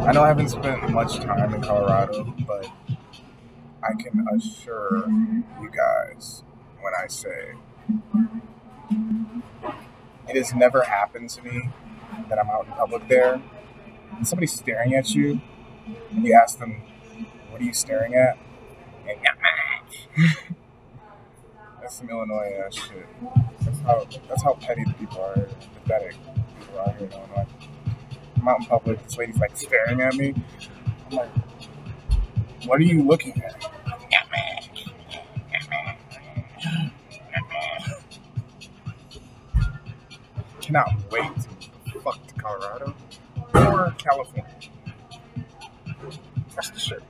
I know I haven't spent much time in Colorado, but I can assure you guys when I say it has never happened to me that I'm out in public there and somebody's staring at you and you ask them, What are you staring at? And that's some Illinois ass shit. That's how that's how petty the people are, pathetic people out here in Illinois. Out in public, this lady's like staring at me. I'm like, what are you looking at? Cannot wait to fuck to Colorado or California. That's the shit.